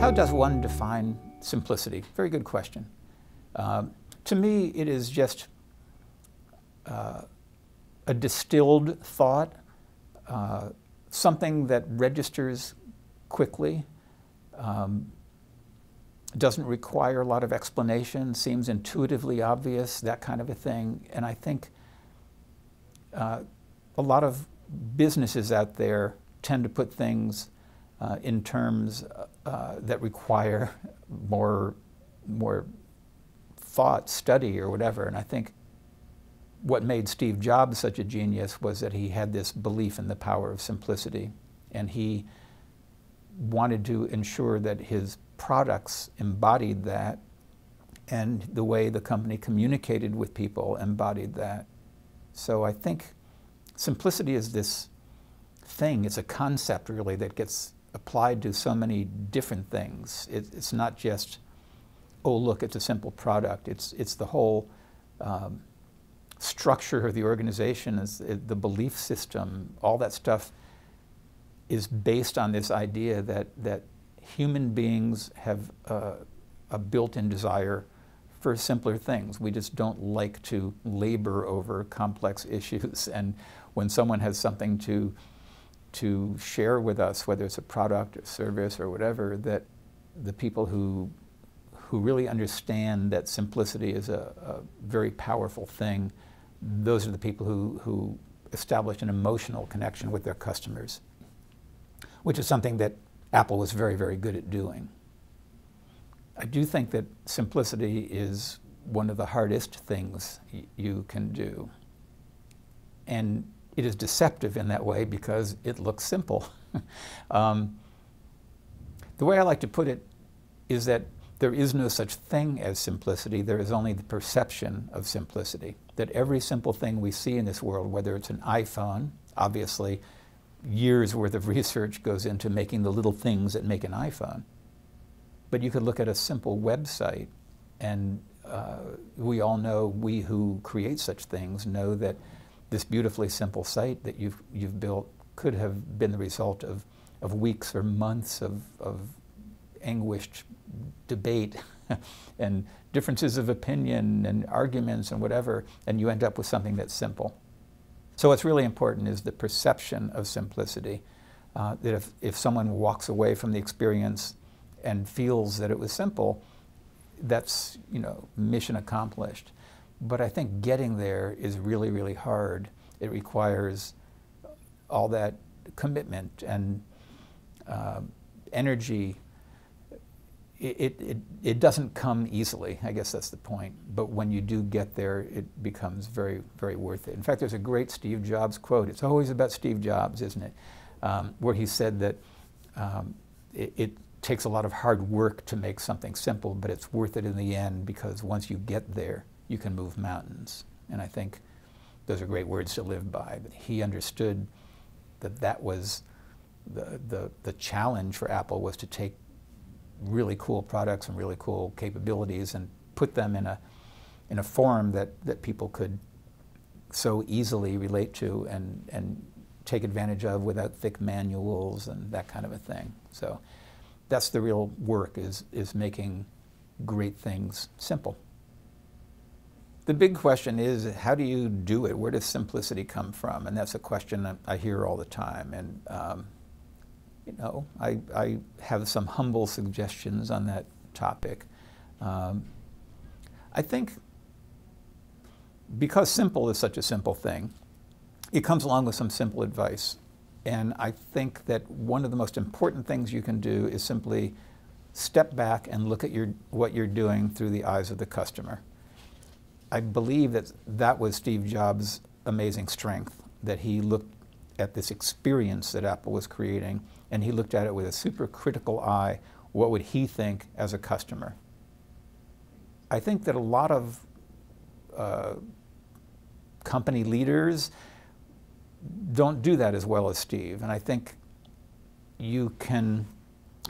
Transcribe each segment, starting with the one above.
How does one define simplicity? Very good question. Um, to me, it is just uh, a distilled thought, uh, something that registers quickly, um, doesn't require a lot of explanation, seems intuitively obvious, that kind of a thing. And I think uh, a lot of businesses out there tend to put things uh, in terms uh, that require more, more thought, study, or whatever. And I think what made Steve Jobs such a genius was that he had this belief in the power of simplicity. And he wanted to ensure that his products embodied that and the way the company communicated with people embodied that. So I think simplicity is this thing, it's a concept really that gets applied to so many different things. It, it's not just, oh, look, it's a simple product. It's, it's the whole um, structure of the organization, is the belief system, all that stuff is based on this idea that, that human beings have uh, a built-in desire for simpler things. We just don't like to labor over complex issues. And when someone has something to to share with us, whether it's a product or service or whatever, that the people who, who really understand that simplicity is a, a very powerful thing, those are the people who, who establish an emotional connection with their customers, which is something that Apple was very, very good at doing. I do think that simplicity is one of the hardest things you can do. And it is deceptive in that way because it looks simple. um, the way I like to put it is that there is no such thing as simplicity, there is only the perception of simplicity. That every simple thing we see in this world, whether it's an iPhone, obviously years worth of research goes into making the little things that make an iPhone. But you could look at a simple website, and uh, we all know, we who create such things know that this beautifully simple site that you've, you've built could have been the result of, of weeks or months of, of anguished debate and differences of opinion and arguments and whatever, and you end up with something that's simple. So what's really important is the perception of simplicity. Uh, that if, if someone walks away from the experience and feels that it was simple, that's you know mission accomplished. But I think getting there is really, really hard. It requires all that commitment and uh, energy. It, it, it doesn't come easily, I guess that's the point. But when you do get there, it becomes very, very worth it. In fact, there's a great Steve Jobs quote. It's always about Steve Jobs, isn't it? Um, where he said that um, it, it takes a lot of hard work to make something simple, but it's worth it in the end because once you get there, you can move mountains. And I think those are great words to live by. But he understood that that was the, the, the challenge for Apple was to take really cool products and really cool capabilities and put them in a, in a form that, that people could so easily relate to and, and take advantage of without thick manuals and that kind of a thing. So that's the real work is, is making great things simple. The big question is, how do you do it? Where does simplicity come from? And that's a question I hear all the time. And, um, you know, I, I, have some humble suggestions on that topic. Um, I think because simple is such a simple thing, it comes along with some simple advice. And I think that one of the most important things you can do is simply step back and look at your, what you're doing through the eyes of the customer. I believe that that was Steve Jobs' amazing strength, that he looked at this experience that Apple was creating and he looked at it with a super critical eye. What would he think as a customer? I think that a lot of uh, company leaders don't do that as well as Steve. And I think you can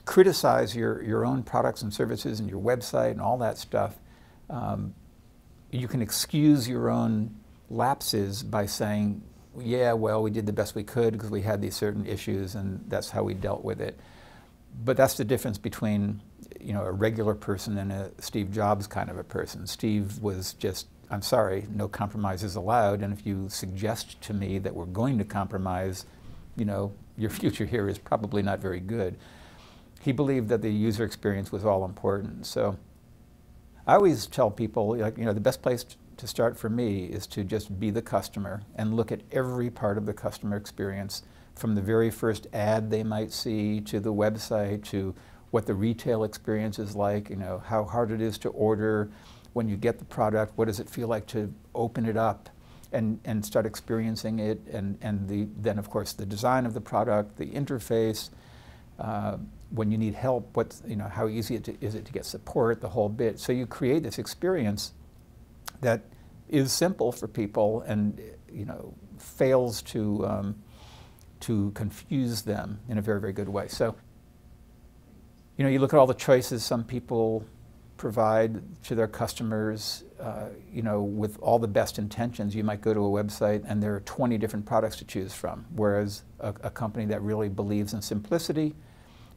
criticize your, your own products and services and your website and all that stuff, um, you can excuse your own lapses by saying, yeah, well, we did the best we could because we had these certain issues and that's how we dealt with it. But that's the difference between you know, a regular person and a Steve Jobs kind of a person. Steve was just, I'm sorry, no compromises allowed, and if you suggest to me that we're going to compromise, you know, your future here is probably not very good. He believed that the user experience was all important. So I always tell people, like, you know, the best place to start for me is to just be the customer and look at every part of the customer experience from the very first ad they might see to the website to what the retail experience is like, you know, how hard it is to order when you get the product, what does it feel like to open it up and, and start experiencing it, and, and the, then of course the design of the product, the interface, uh, when you need help, what's, you know, how easy it to, is it to get support, the whole bit. So you create this experience that is simple for people and, you know, fails to, um, to confuse them in a very, very good way. So you know, you look at all the choices some people provide to their customers, uh, you know, with all the best intentions, you might go to a website and there are 20 different products to choose from, whereas a, a, company that really believes in simplicity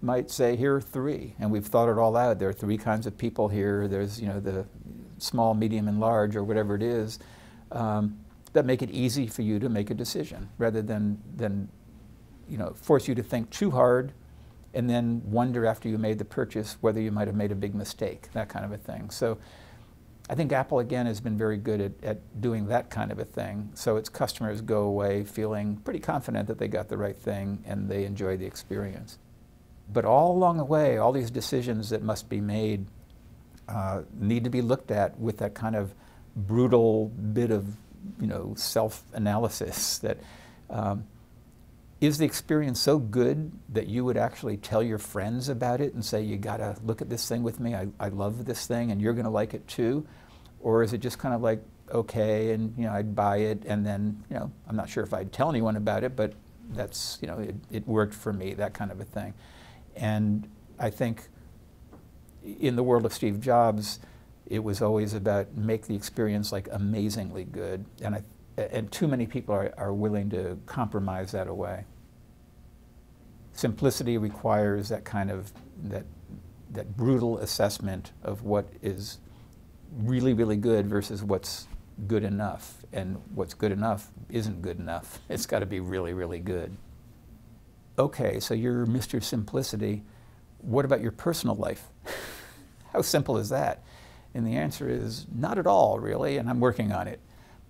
might say, here are three, and we've thought it all out. There are three kinds of people here. There's, you know, the small, medium, and large, or whatever it is, um, that make it easy for you to make a decision, rather than, than, you know, force you to think too hard and then wonder after you made the purchase whether you might have made a big mistake, that kind of a thing. So I think Apple, again, has been very good at, at doing that kind of a thing. So its customers go away feeling pretty confident that they got the right thing and they enjoy the experience. But all along the way, all these decisions that must be made uh, need to be looked at with that kind of brutal bit of, you know, self-analysis that um, is the experience so good that you would actually tell your friends about it and say, you gotta look at this thing with me, I, I love this thing and you're gonna like it too? Or is it just kind of like, okay, and you know, I'd buy it and then, you know, I'm not sure if I'd tell anyone about it, but that's, you know, it, it worked for me, that kind of a thing. And I think in the world of Steve Jobs, it was always about make the experience like amazingly good. And I, and too many people are, are willing to compromise that away. Simplicity requires that kind of that that brutal assessment of what is really really good versus what's good enough. And what's good enough isn't good enough. It's got to be really really good. Okay so you're mr simplicity. What about your personal life how simple is that and the answer is not at all really and i'm working on it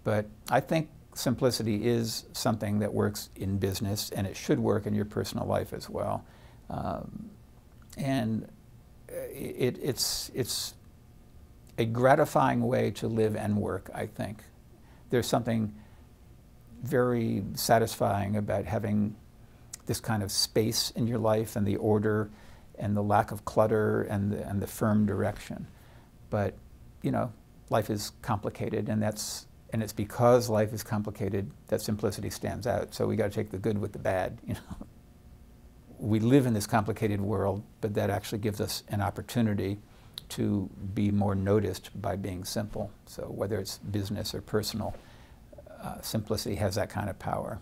but i think simplicity is something that works in business and it should work in your personal life as well. Um, and it, it's, it's a gratifying way to live and work, I think. There's something very satisfying about having this kind of space in your life and the order and the lack of clutter and the, and the firm direction. But, you know, life is complicated and that's and it's because life is complicated that simplicity stands out. So we got to take the good with the bad. You know, we live in this complicated world, but that actually gives us an opportunity to be more noticed by being simple. So whether it's business or personal, uh, simplicity has that kind of power.